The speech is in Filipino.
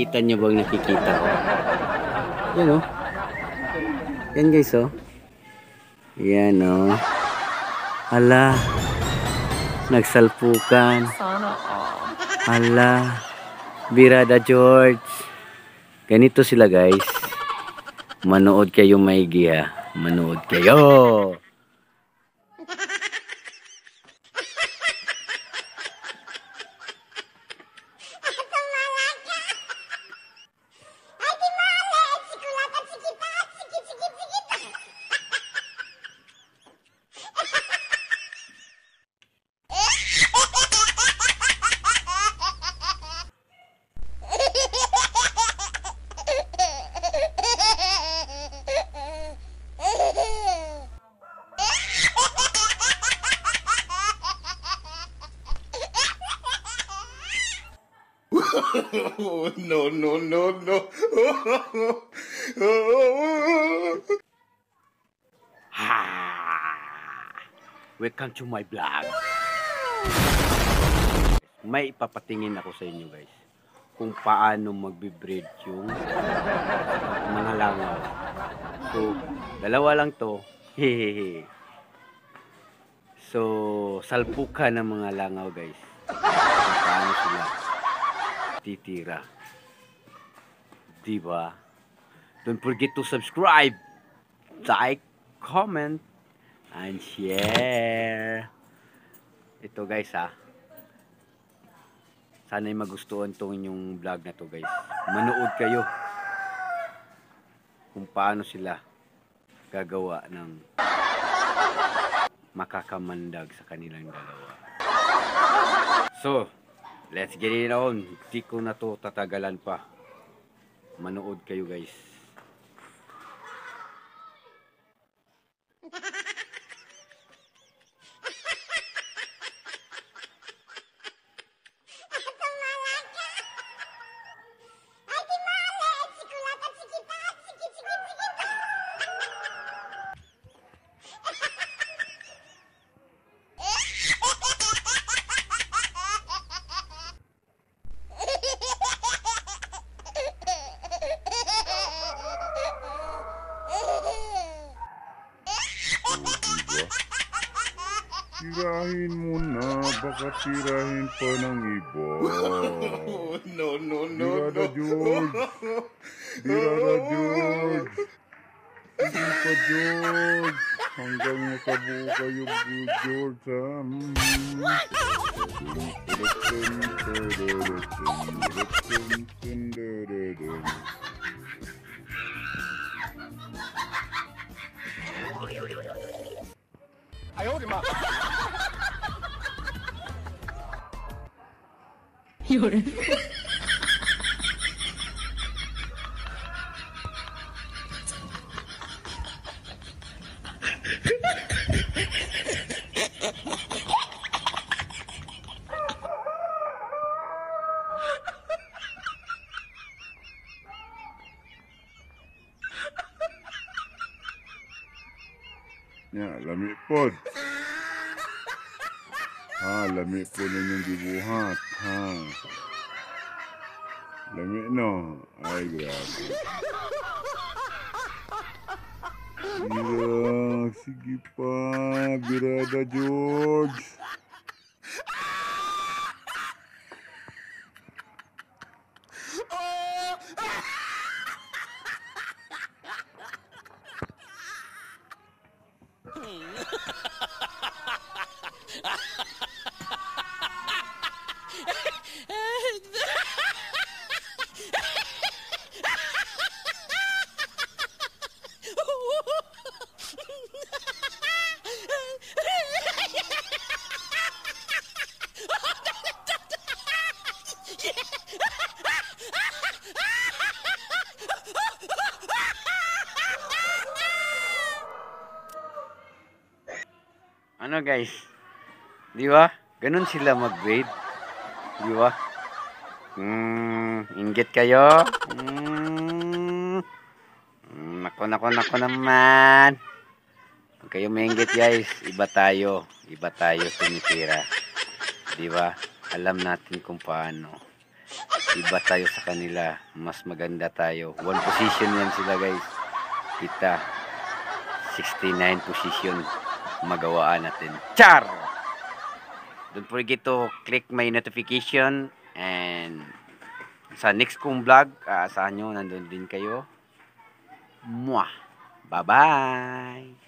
Kita niyo bang nakikita ko? Yan oh. Yan guys oh. Yan oh. Hala. Nagsalpukan. Hala. Birada George. Ganito sila guys. Manood kayo maigi ha. Manood kayo. No, no, no, no. Ha! Welcome to my vlog. May ipapatingin ako sa inyo guys kung paano magbe-breed yung mga langaw. So, dalawa lang to. Hehehe. So, salpukan ng mga langaw guys. Kung paano sila titira. Diba? Don't forget to subscribe, like, comment, and share. Ito guys ha. Sana'y magustuhan tong inyong vlog na to guys. Manood kayo kung paano sila gagawa ng makakamandag sa kanilang dalawa. So, let's get it on. Di ko na to tatagalan pa. Manood kayo guys. Tirahin mo na, baka tirahin pa ng iba. No, no, no, Birada no. George! Birada George! Hindi pa George! Hanggang makabuo kayo, George, ha? 夜 Yeah, let me put. Ha, lami po ninyong gibuhat. Ha. Lami no. Ay, grabe. Bira, sige pa. Birada George. Oh. Ano guys? Di ba? Ganun sila mag-grade. Di ba? Hmm, inggit kayo? Hmm. Hmm, Nako, nako, nako naman. Huwag kayo mainggit guys. Iba tayo. Iba tayo tumitira. Di ba? Alam natin kung paano. Iba tayo sa kanila. Mas maganda tayo. One position yan sila guys. Kita. 69 position. Magawaan natin. Char! Don't forget to click my notification and sa next kong vlog, aasahan nyo, nandun din kayo. Mwah! Bye-bye!